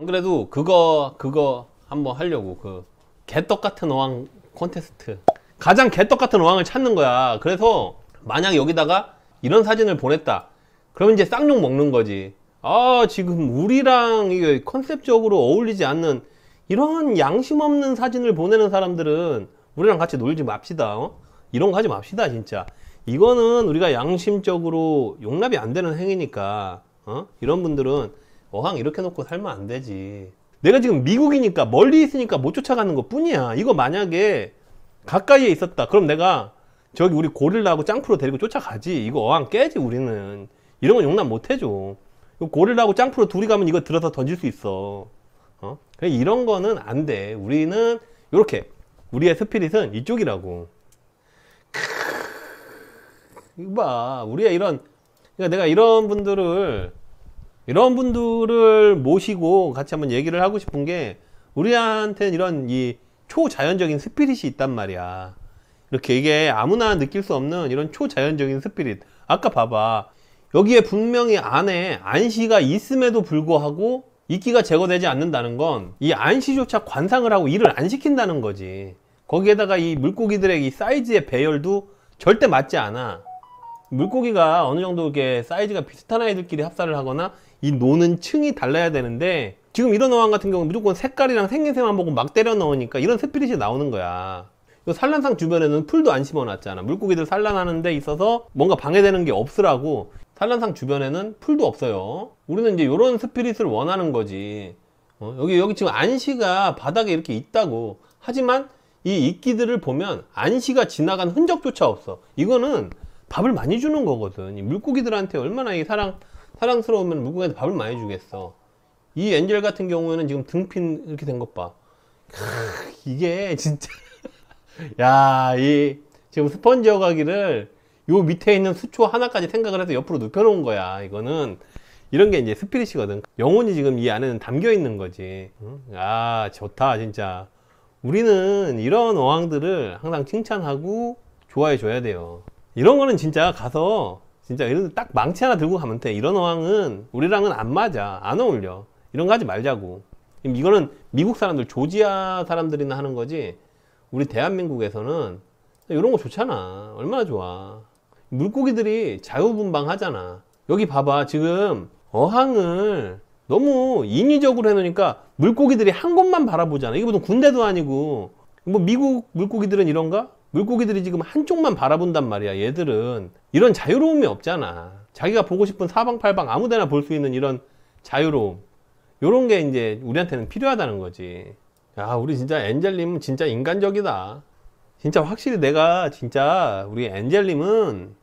안 그래도 그거 그거 한번 하려고 그 개떡 같은 어항 콘테스트. 가장 개떡 같은 어항을 찾는 거야. 그래서 만약 여기다가 이런 사진을 보냈다. 그러면 이제 쌍욕 먹는 거지. 아 지금 우리랑 이게 컨셉적으로 어울리지 않는 이런 양심 없는 사진을 보내는 사람들은 우리랑 같이 놀지 맙시다 어? 이런 거 하지 맙시다 진짜. 이거는 우리가 양심적으로 용납이 안 되는 행위니까 어? 이런 분들은 어항 이렇게 놓고 살면 안 되지. 내가 지금 미국이니까 멀리 있으니까 못 쫓아가는 것 뿐이야. 이거 만약에 가까이에 있었다. 그럼 내가 저기 우리 고릴라하고 짱프로 데리고 쫓아가지. 이거 어항 깨지 우리는. 이런 건 용납 못 해줘. 고릴라하고 짱프로 둘이 가면 이거 들어서 던질 수 있어. 어? 그래, 이런 거는 안 돼. 우리는 이렇게. 우리의 스피릿은 이쪽이라고. 이거 봐. 우리의 이런 그러니까 내가 이런 분들을 이런 분들을 모시고 같이 한번 얘기를 하고 싶은 게 우리한테는 이런 이 초자연적인 스피릿이 있단 말이야. 이렇게 이게 아무나 느낄 수 없는 이런 초자연적인 스피릿. 아까 봐봐. 여기에 분명히 안에 안시가 있음에도 불구하고 이끼가 제거되지 않는다는 건 이 안시조차 관상을 하고 일을 안 시킨다는 거지. 거기에다가 이 물고기들의 이 사이즈의 배열도 절대 맞지 않아. 물고기가 어느 정도 이렇게 사이즈가 비슷한 아이들끼리 합사를 하거나 이 노는 층이 달라야 되는데 지금 이런 어항 같은 경우는 무조건 색깔이랑 생김새만 보고 막 때려 넣으니까 이런 spirit이 나오는 거야. 이 산란상 주변에는 풀도 안 심어놨잖아. 물고기들 산란하는 데 있어서 뭔가 방해되는 게 없으라고 산란상 주변에는 풀도 없어요. 우리는 이제 이런 spirit을 원하는 거지. 어? 여기 여기 지금 안시가 바닥에 이렇게 있다고. 하지만 이 이끼들을 보면 안시가 지나간 흔적조차 없어. 이거는 밥을 많이 주는 거거든. 이 물고기들한테 얼마나 이 사랑 사랑스러우면 물고기한테 밥을 많이 주겠어. 이 엔젤 같은 경우에는 지금 등핀 이렇게 된 것봐. 이게 진짜. 야 이 지금 스펀지 어가기를 요 밑에 있는 수초 하나까지 생각을 해서 옆으로 눕혀 놓은 거야. 이거는 이런 게 이제 스피릿이거든. 영혼이 지금 이 안에는 담겨 있는 거지. 응? 아 좋다 진짜. 우리는 이런 어항들을 항상 칭찬하고 좋아해 줘야 돼요. 이런 거는 진짜 가서 진짜 이런 딱 망치 하나 들고 가면 돼. 이런 어항은 우리랑은 안 맞아. 안 어울려. 이런 거 하지 말자고. 이거는 미국 사람들 조지아 사람들이나 하는 거지. 우리 대한민국에서는 이런 거 좋잖아. 얼마나 좋아. 물고기들이 자유분방하잖아. 여기 봐봐. 지금 어항을 너무 인위적으로 해놓으니까 물고기들이 한 곳만 바라보잖아. 이게 무슨 군대도 아니고. 뭐 미국 물고기들은 이런가? 물고기들이 지금 한쪽만 바라본단 말이야. 얘들은 이런 자유로움이 없잖아. 자기가 보고 싶은 사방팔방 아무데나 볼 수 있는 이런 자유로움. 요런 게 이제 우리한테는 필요하다는 거지. 야 우리 진짜 엔젤님은 진짜 인간적이다. 진짜 확실히 내가 진짜 우리 엔젤님은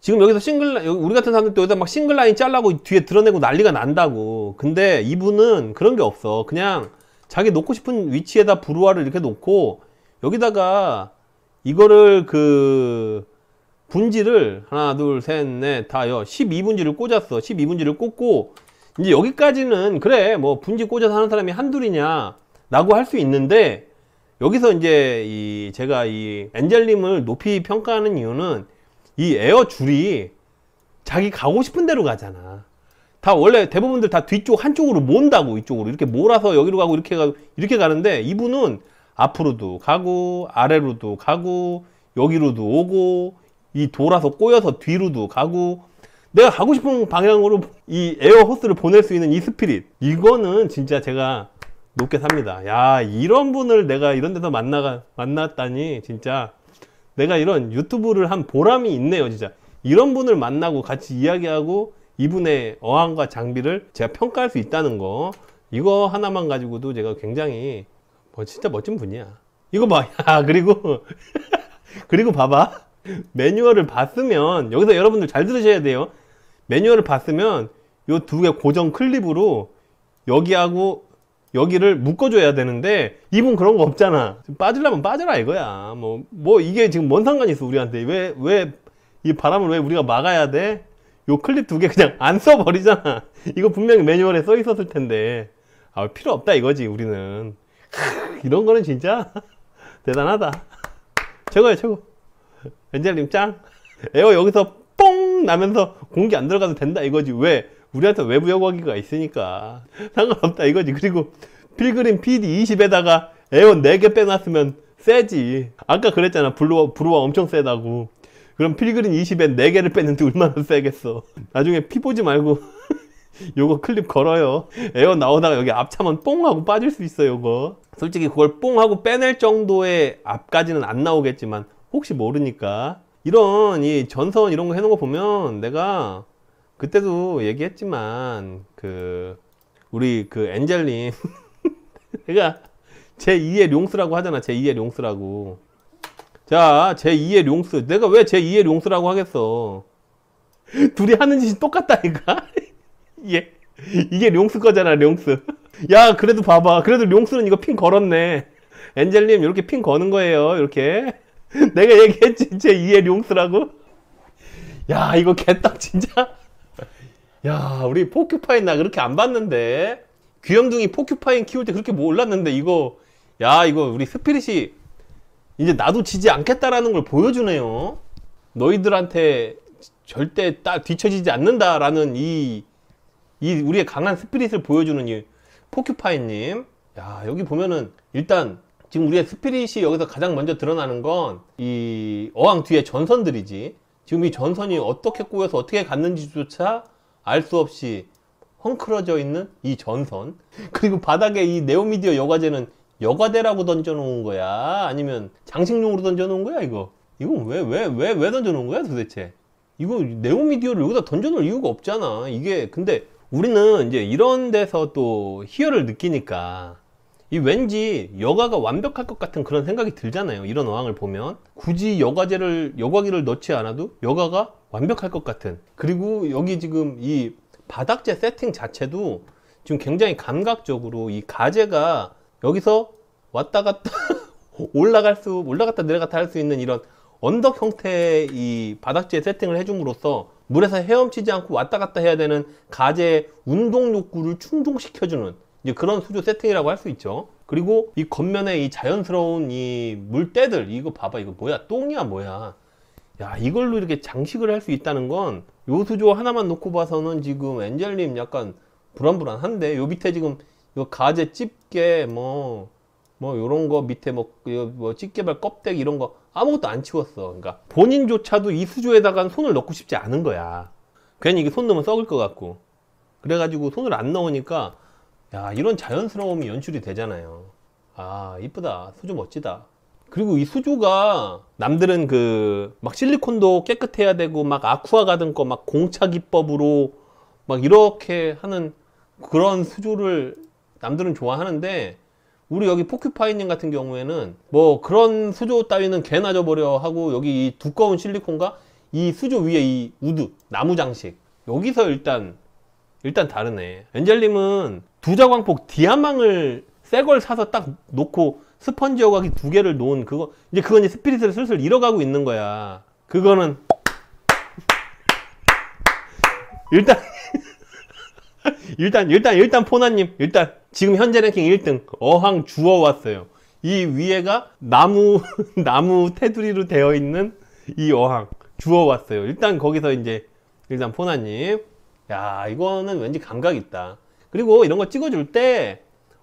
지금 여기서 싱글 우리 같은 사람들도 여기다 막 싱글 라인 잘라고 뒤에 드러내고 난리가 난다고. 근데 이분은 그런 게 없어. 그냥 자기 놓고 싶은 위치에다 브루아를 이렇게 놓고 여기다가 이거를 그 분지를 하나 둘 셋 넷 다여 12분지를 꽂았어. 12분지를 꽂고 이제 여기까지는 그래 뭐 분지 꽂아서 하는 사람이 한둘이냐 라고 할 수 있는데 여기서 이제 이 제가 이 엔젤님을 높이 평가하는 이유는 이 에어 줄이 자기 가고 싶은 대로 가잖아. 다 원래 대부분들 다 뒤쪽 한쪽으로 몬다고 이쪽으로. 이렇게 몰아서 여기로 가고 이렇게 가고 이렇게 가는데 이분은 앞으로도 가고 아래로도 가고 여기로도 오고 이 돌아서 꼬여서 뒤로도 가고 내가 가고 싶은 방향으로 이 에어 호스를 보낼 수 있는 이 스피릿 이거는 진짜 제가 높게 삽니다. 야 이런 분을 내가 이런 데서 만나가 만났다니 진짜 내가 이런 유튜브를 한 보람이 있네요 진짜. 이런 분을 만나고 같이 이야기하고 이분의 어항과 장비를 제가 평가할 수 있다는 거 이거 하나만 가지고도 제가 굉장히 뭐 진짜 멋진 분이야. 이거 봐. 야, 그리고 그리고 봐봐. 매뉴얼을 봤으면 여기서 여러분들 잘 들으셔야 돼요. 매뉴얼을 봤으면 요 두 개 고정 클립으로 여기하고 여기를 묶어줘야 되는데 이분 그런 거 없잖아. 빠질라면 빠져라 이거야. 뭐, 뭐 이게 지금 뭔 상관이 있어 우리한테. 왜 왜 이 바람을 왜 우리가 막아야 돼? 요 클립 두 개 그냥 안 써버리잖아. 이거 분명히 매뉴얼에 써 있었을 텐데. 아 필요 없다 이거지 우리는 이런 거는 진짜 대단하다 최고야 최고 엔젤님 짱 에어 여기서 뽕 나면서 공기 안 들어가도 된다 이거지 왜 우리한테 외부 여과기가 있으니까 상관없다 이거지. 그리고 필그림 PD20에다가 에어 4개 빼놨으면 세지. 아까 그랬잖아. blower, blower 엄청 세다고. 그럼 필그림 20에 4개를 뺐는데 얼마나 세겠어. 나중에 피 보지 말고 요거 클립 걸어요. 에어 나오다가 여기 앞차만 뽕 하고 빠질 수 있어요, 요거. 솔직히 그걸 뽕 하고 빼낼 정도의 압까지는 안 나오겠지만 혹시 모르니까 이런 이 전선 이런 거 해놓은 거 보면 내가 그때도 얘기했지만 그 우리 그 엔젤님 내가 제 2의 룡스라고 하잖아. 제 2의 룡스라고. 자, 제 2의 룡스. 내가 왜 제 2의 룡스라고 하겠어? 둘이 하는 짓이 똑같다니까? 이게, 이게 룡스 거잖아, 룡스. 야, 그래도 봐봐. 그래도 룡스는 이거 핀 걸었네. 엔젤님, 이렇게 핀 거는 거예요, 이렇게. 내가 얘기했지, 제 2의 룡스라고. 야, 이거 개떡, 진짜. 야, 우리 포큐파인 나 그렇게 안 봤는데. 귀염둥이 포큐파인 키울 때 그렇게 몰랐는데, 이거. 야, 이거 우리 spirit이 이제 나도 지지 않겠다라는 걸 보여주네요. 너희들한테 절대 따, 뒤처지지 않는다라는 이, 이 우리의 강한 spirit을 보여주는 이 포큐파인님. 야, 여기 보면은 일단 지금 우리의 스피릿이 여기서 가장 먼저 드러나는 건 이 어항 뒤에 전선들이지. 지금 이 전선이 어떻게 꼬여서 어떻게 갔는지조차 알 수 없이 헝클어져 있는 이 전선. 그리고 바닥에 이 네오미디어 여과제는 여과대라고 던져놓은 거야? 아니면 장식용으로 던져놓은 거야, 이거? 이건 왜, 왜, 왜, 왜 던져놓은 거야, 도대체? 이거 네오미디어를 여기다 던져놓을 이유가 없잖아. 이게, 근데 우리는 이제 이런 데서 또 희열을 느끼니까 이 왠지 여가가 완벽할 것 같은 그런 생각이 들잖아요. 이런 어항을 보면. 굳이 여과제를, 여과기를 넣지 않아도 여가가 완벽할 것 같은. 그리고 여기 지금 이 바닥재 세팅 자체도 지금 굉장히 감각적으로 이 가재가 여기서 왔다 갔다 올라갈 수 올라갔다 내려갔다 할 수 있는 이런 언덕 형태의 이 바닥재 세팅을 해줌으로써 물에서 헤엄치지 않고 왔다 갔다 해야 되는 가재 운동 욕구를 충족시켜주는 이제 그런 수조 세팅이라고 할 수 있죠. 그리고 이 겉면에 이 자연스러운 이 물때들 이거 봐봐 이거 뭐야? 똥이야 뭐야? 야 이걸로 이렇게 장식을 할 수 있다는 건 요 수조 하나만 놓고 봐서는 지금 엔젤님 약간 불안불안한데? 요 밑에 지금 이거 가재 집게 뭐, 뭐, 요런 거 밑에 뭐, 이거 뭐, 집게발 껍데기 이런 거 아무것도 안 치웠어. 그러니까 본인조차도 이 수조에다가 손을 넣고 싶지 않은 거야. 괜히 이게 손 넣으면 썩을 것 같고. 그래가지고 손을 안 넣으니까, 야, 이런 자연스러움이 연출이 되잖아요. 아, 이쁘다. 수조 멋지다. 그리고 이 수조가 남들은 그 막 실리콘도 깨끗해야 되고 막 아쿠아 가든 거 막 공차 기법으로 막 이렇게 하는 그런 수조를 남들은 좋아하는데 우리 여기 포큐파이님 같은 경우에는 뭐 그런 수조 따위는 개나 져버려 하고 여기 이 두꺼운 실리콘과 이 수조 위에 이 wood 나무 장식. 여기서 일단 일단 다르네. 엔젤님은 두자광폭 디아망을 새 걸 사서 딱 놓고 스펀지 여과기 두 개를 놓은 그거 이제 그건 이제 spirit을 슬슬 잃어가고 있는 거야. 그거는 일단 일단 일단 일단 포나님 일단 지금 현재 랭킹 1등 어항 주워 왔어요. 이 위에가 나무 나무 테두리로 되어 있는 이 어항 주워 왔어요. 일단 거기서 이제 일단 포나님 야 이거는 왠지 감각 있다. 그리고 이런 거 찍어줄 때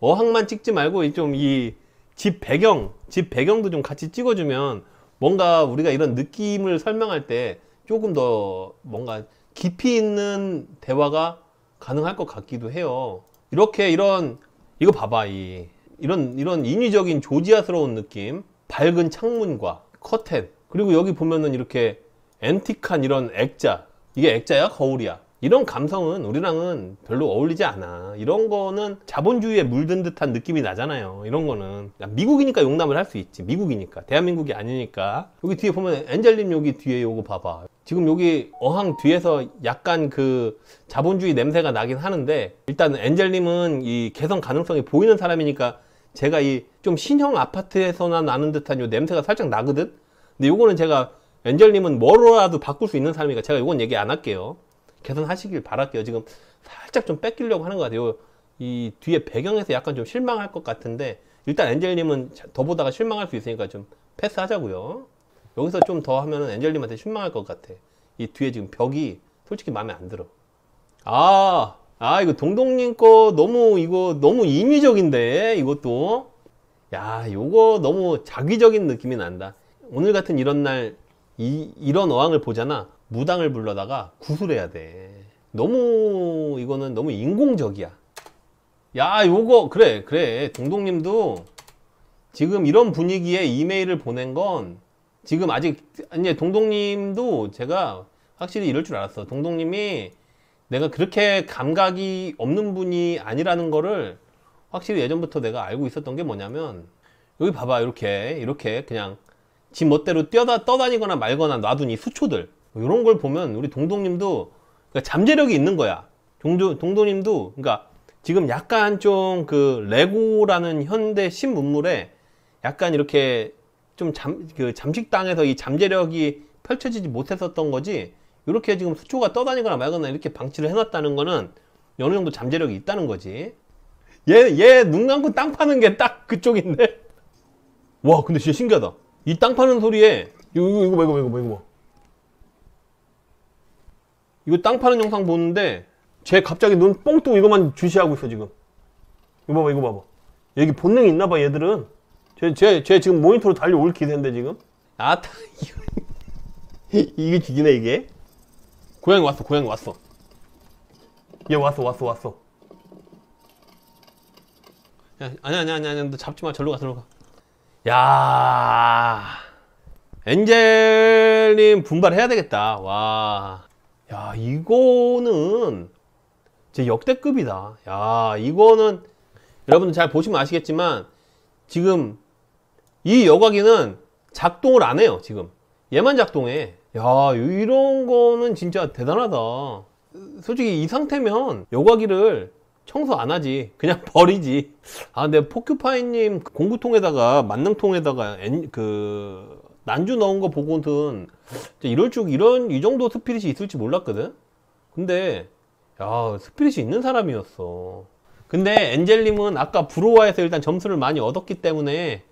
어항만 찍지 말고 좀 이 집 배경 집 배경도 좀 같이 찍어주면 뭔가 우리가 이런 느낌을 설명할 때 조금 더 뭔가 깊이 있는 대화가 가능할 것 같기도 해요. 이렇게 이런 이거 봐봐 이 이런 이런 인위적인 조지아스러운 느낌, 밝은 창문과 커튼 그리고 여기 보면은 이렇게 앤틱한 이런 액자 이게 액자야? 거울이야? 이런 감성은 우리랑은 별로 어울리지 않아. 이런 거는 자본주의에 물든 듯한 느낌이 나잖아요. 이런 거는. 미국이니까 용납을 할 수 있지. 미국이니까. 대한민국이 아니니까. 여기 뒤에 보면 엔젤님 여기 뒤에 요거 봐봐 지금 여기 어항 뒤에서 약간 그 자본주의 냄새가 나긴 하는데 일단 엔젤님은 이 개선 가능성이 보이는 사람이니까 제가 이 좀 신형 아파트에서나 나는 듯한 요 냄새가 살짝 나거든 근데 요거는 제가 엔젤님은 뭐로라도 바꿀 수 있는 사람이니까 제가 요건 얘기 안 할게요 개선하시길 바랄게요. 지금 살짝 좀 뺏기려고 하는 것 같아요. 이 뒤에 배경에서 약간 좀 실망할 것 같은데 일단 엔젤님은 더 보다가 실망할 수 있으니까 좀 패스하자고요. 여기서 좀 더 하면은 엔젤님한테 실망할 것 같아. 이 뒤에 지금 벽이 솔직히 마음에 안 들어. 아, 아, 이거 동동님 거 너무, 이거 너무 인위적인데, 이것도. 야, 요거 너무 자기적인 느낌이 난다. 오늘 같은 이런 날, 이, 이런 어항을 보잖아. 무당을 불러다가 구술해야 돼. 너무, 이거는 너무 인공적이야. 야, 요거, 그래, 그래. 동동님도 지금 이런 분위기에 이메일을 보낸 건 지금 아직, 이제 동동님도 제가 확실히 이럴 줄 알았어. 동동님이 내가 그렇게 감각이 없는 분이 아니라는 거를 확실히 예전부터 내가 알고 있었던 게 뭐냐면 여기 봐봐 이렇게 이렇게 그냥 지 멋대로 뛰어다 떠다니거나 말거나 놔둔 이 수초들 이런 걸 보면 우리 동동님도 그러니까 잠재력이 있는 거야 동동님도 그러니까 지금 약간 좀 그 레고라는 현대 신문물에 약간 이렇게 좀 잠, 그 잠식당에서 이 잠재력이 펼쳐지지 못했었던 거지 이렇게 지금 수초가 떠다니거나 말거나 이렇게 방치를 해놨다는 거는 어느 정도 잠재력이 있다는 거지. 얘, 얘 눈 감고 땅 파는 게 딱 그쪽인데? 와, 근데 진짜 신기하다. 이 땅 파는 소리에, 이거, 이거, 이거 봐, 이거 봐, 이거 봐, 이거 봐. 이거 땅 파는 영상 보는데, 쟤 갑자기 눈뻥 뜨고 이것만 주시하고 있어, 지금. 이거 봐봐, 이거 봐봐. 여기 본능이 있나 봐, 얘들은. 쟤, 쟤, 쟤 지금 모니터로 달려올 기세인데, 지금. 아따, 이게 죽이네, 이게. 고양이 왔어, 고양이 왔어. 얘 왔어, 왔어, 왔어. 야, 아니야, 아니야, 아니야, 아니야. 너 잡지 마. 절로 가, 절로 가. 야 엔젤님 분발해야 되겠다. 와. 야, 이거는 제 역대급이다. 야, 이거는 여러분들 잘 보시면 아시겠지만 지금 이 여과기는 작동을 안 해요, 지금. 얘만 작동해. 야, 이런 거는 진짜 대단하다. 솔직히 이 상태면 여과기를 청소 안 하지. 그냥 버리지. 아, 근데 포큐파이님 공구통에다가 만능통에다가 엔- 그 난주 넣은 거 보고는 이럴 줄 이런 이 정도 spirit이 있을지 몰랐거든. 근데 야 spirit이 있는 사람이었어. 근데 엔젤님은 아까 blower에서 일단 점수를 많이 얻었기 때문에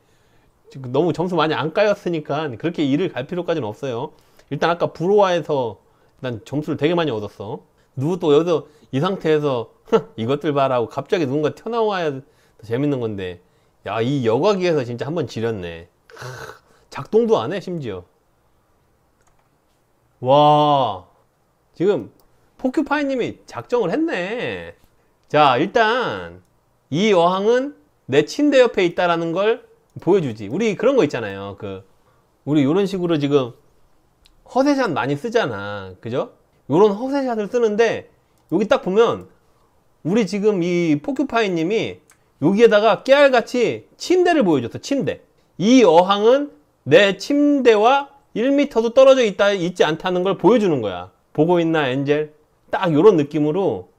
지금 너무 점수 많이 안 까였으니까 그렇게 일을 갈 필요까지는 없어요. 일단 아까 브로와에서 난 점수를 되게 많이 얻었어. 누구 또 여기서 이 상태에서 "흥, 이것들 봐라고 갑자기 누군가 튀어나와야 더 재밌는 건데 야 이 여과기에서 진짜 한번 지렸네. 크, 작동도 안 해 심지어. 와 지금 포큐파이님이 작정을 했네. 자 일단 이 어항은 내 침대 옆에 있다라는 걸 보여주지. 우리 그런 거 있잖아요. 그 우리 이런 식으로 지금 허세샷 많이 쓰잖아. 그죠? 요런 허세샷을 쓰는데 여기 딱 보면 우리 지금 이 포큐파이 님이 여기에다가 깨알같이 침대를 보여줬어. 침대. 이 어항은 내 침대와 1m도 떨어져 있다 있지 않다는 걸 보여주는 거야. 보고 있나 엔젤? 딱 요런 느낌으로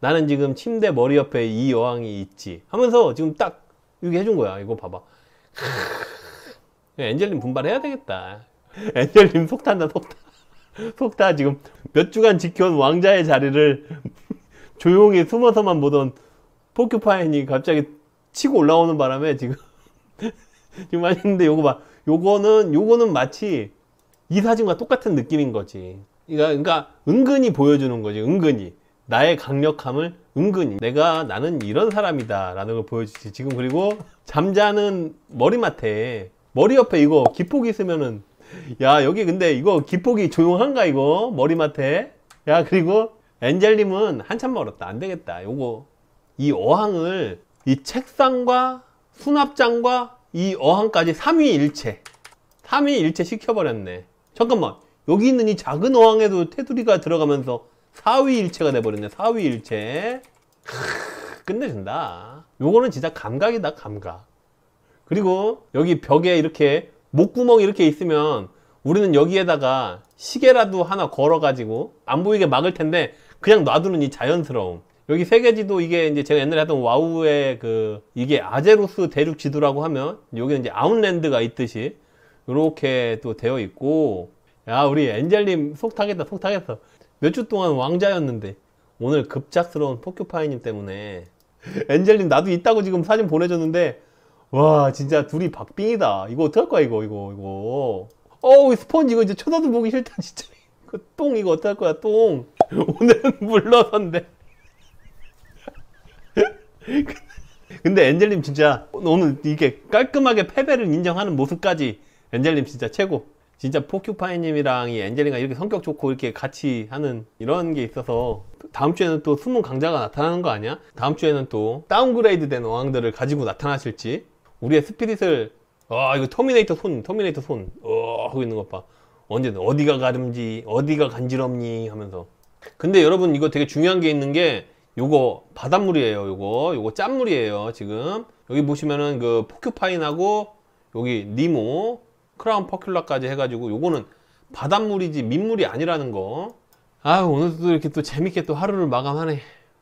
나는 지금 침대 머리 옆에 이 어항이 있지 하면서 지금 딱 여기 해준 거야. 이거 봐봐. 엔젤님 분발해야 되겠다. 엔젤님 속탄다 속타. 속타 지금 몇 주간 지켜온 왕자의 자리를 조용히 숨어서만 보던 포큐파인이 갑자기 치고 올라오는 바람에 지금 지금 하는데 요거 봐. 요거는 요거는 마치 이 사진과 똑같은 느낌인 거지. 그러니까, 그러니까 은근히 보여주는 거지. 은근히 나의 강력함을 은근히 내가 나는 이런 사람이다 라는 걸 보여주지. 지금 그리고 잠자는 머리맡에 머리 옆에 이거 기폭이 있으면은 야 여기 근데 이거 기폭이 조용한가 이거? 머리맡에. 야 그리고 엔젤님은 한참 멀었다. 안 되겠다. 요거. 이 어항을 이 책상과 수납장과 이 어항까지 삼위일체 삼위일체 시켜버렸네. 잠깐만. 여기 있는 이 작은 어항에도 테두리가 들어가면서 사위일체가 돼버렸네 사위일체. 크, 끝내준다. 요거는 진짜 감각이다 감각. 그리고 여기 벽에 이렇게 목구멍이 이렇게 있으면 우리는 여기에다가 시계라도 하나 걸어가지고 안 보이게 막을 텐데 그냥 놔두는 이 자연스러움. 여기 세계지도 이게 이제 제가 옛날에 하던 와우의 그 이게 아제로스 대륙 지도라고 하면 여기는 이제 아웃랜드가 있듯이 이렇게 또 되어 있고. 야 우리 엔젤님 속 타겠다 속 타겠어 몇 주 동안 왕자였는데 오늘 급작스러운 포큐파이님 때문에 엔젤님 나도 있다고 지금 사진 보내줬는데 와 진짜 둘이 박빙이다 이거 어떡할 거야 이거 이거 이거 어우 스펀지 이거 이제 쳐다도 보기 싫다 진짜 그똥 이거 어떡할 거야 똥 오늘은 물러선대. 근데 엔젤님 진짜 오늘 이렇게 깔끔하게 패배를 인정하는 모습까지 엔젤님 진짜 최고. 진짜 포큐파이님이랑 이 엔젤이가 이렇게 성격 좋고 이렇게 같이 하는 이런 게 있어서 다음 주에는 또 숨은 강자가 나타나는 거 아니야? 다음 주에는 또 downgrade 된 어항들을 가지고 나타나실지. 우리의 spirit을 아 이거 터미네이터 손 터미네이터 손. 어, 하고 있는 것 봐. 언제든 어디가 가름지 어디가 간지럽니 하면서. 근데 여러분 이거 되게 중요한 게 있는 게 요거 바닷물이에요 요거. 요거 짠물이에요 지금. 여기 보시면은 그 포큐파인하고 여기 니모 크라운 퍼큘라까지 해가지고 요거는 바닷물이지 민물이 아니라는 거. 아 오늘도 이렇게 또 재밌게 또 하루를 마감하네.